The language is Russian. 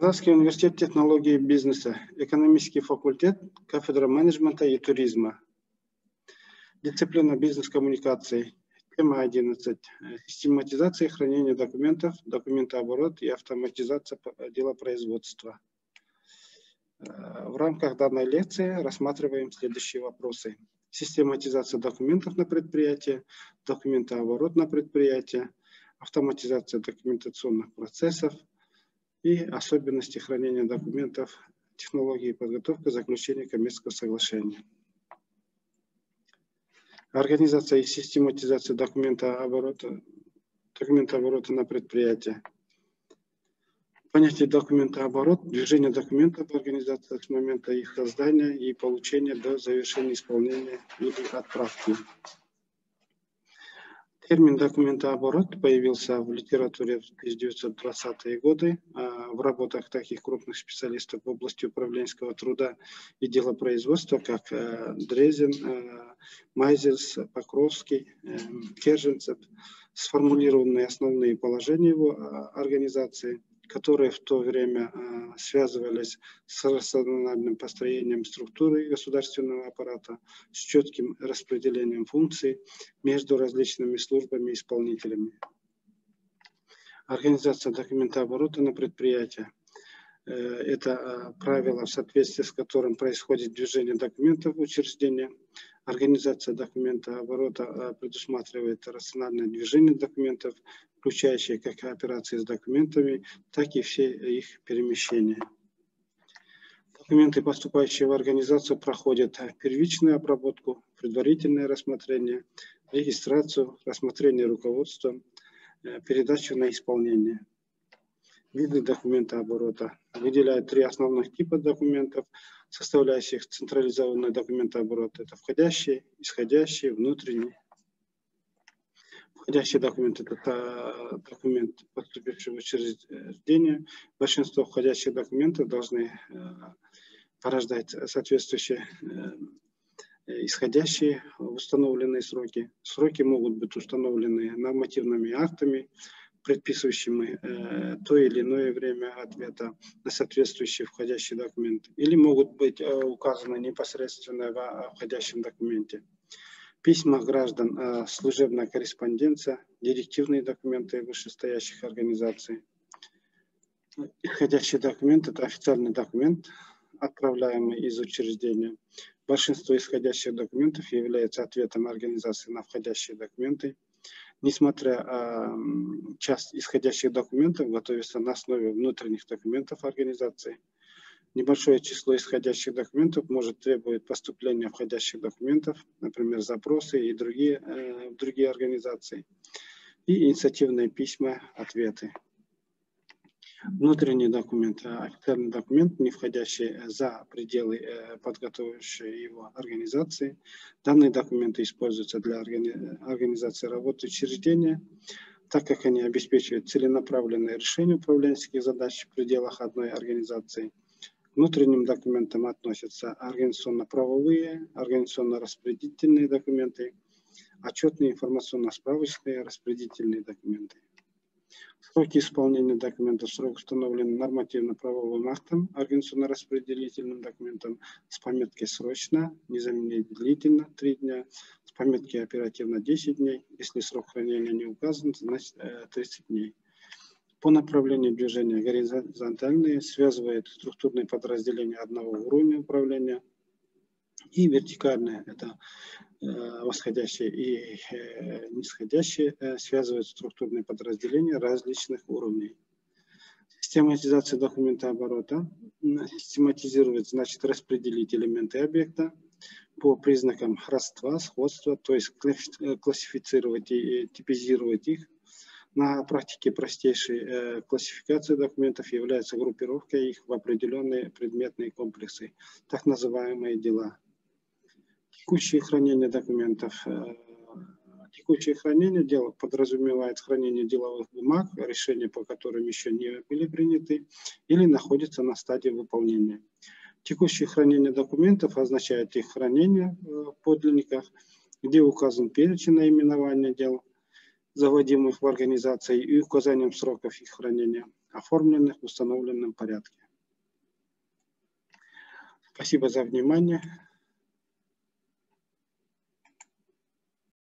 Казанский университет технологии и бизнеса, экономический факультет, кафедра менеджмента и туризма. Дисциплина бизнес-коммуникаций. Тема 11. Систематизация и хранение документов, документооборот и автоматизация дела производства. В рамках данной лекции рассматриваем следующие вопросы. Систематизация документов на предприятии, документооборот на предприятии, автоматизация документационных процессов – и особенности хранения документов, технологии подготовки заключения коммерческого соглашения. Организация и систематизация документа оборота, документа оборота на предприятии. Понятие документа оборот, движение документов в организации с момента их создания и получения до завершения исполнения или отправки. Термин документооборот появился в литературе в 1920-е годы а, в работах таких крупных специалистов в области управленческого труда и делопроизводства, как э, Дрезин, э, Майзерс, Покровский, э, Керженцев, сформулированы основные положения его а, организации – которые в то время э, связывались с рациональным построением структуры государственного аппарата, с четким распределением функций между различными службами и исполнителями. Организация документооборота на предприятии э, это э, правило, в соответствии с которым происходит движение документов в учреждении. Организация документа оборота предусматривает рациональное движение документов включающие как операции с документами, так и все их перемещения. Документы, поступающие в организацию, проходят первичную обработку, предварительное рассмотрение, регистрацию, рассмотрение руководства, э, передачу на исполнение. Виды документа оборота выделяют три основных типа документов, составляющих централизованный документооборот. Это входящий, исходящий, внутренний Входящий документ – это документ, поступивший в учреждение. Большинство входящих документов должны э, порождать соответствующие э, исходящие установленные сроки. Сроки могут быть установлены нормативными актами, предписывающими э, то или иное время ответа на соответствующий входящий документ, или могут быть э, указаны непосредственно в входящем документе письма граждан, э, служебная корреспонденция, директивные документы вышестоящих организаций. Исходящий документ – это официальный документ, отправляемый из учреждения. Большинство исходящих документов является ответом организации на входящие документы. Несмотря э, часть исходящих документов готовится на основе внутренних документов организации – Небольшое число исходящих документов может требовать поступления входящих документов, например, запросы и другие, э, другие организации, и инициативные письма, ответы. Внутренний документ, э, официальный документ, не входящий за пределы э, подготовившей его организации. Данные документы используются для органи организации работы учреждения, так как они обеспечивают целенаправленное решение управленческих задач в пределах одной организации – внутренним документам относятся организационно-правовые, организационно-распределительные документы, отчетные информационно-справочные распределительные документы. Сроки исполнения документов срок установлен нормативно-правовым актом, организационно-распределительным документом с пометкой «срочно», незамедлительно 3 дня, с пометкой «оперативно» 10 дней. Если срок хранения не указан, значит 30 э, дней по направлению движения горизонтальные, связывает структурные подразделения одного уровня управления, и вертикальные, это э, восходящие и э, нисходящие, э, связывают структурные подразделения различных уровней. Систематизация документа оборота систематизирует, значит, распределить элементы объекта по признакам родства, сходства, то есть классифицировать и типизировать их, на практике простейшей классификации документов является группировка их в определенные предметные комплексы, так называемые дела. Текущее хранение документов. Э, текущее хранение дел подразумевает хранение деловых бумаг, решения по которым еще не были приняты или находятся на стадии выполнения. Текущее хранение документов означает их хранение в подлинниках, где указан перечень наименования дел, заводимых в организации и указанием сроков их хранения. оформленных в установленном порядке. Спасибо за внимание.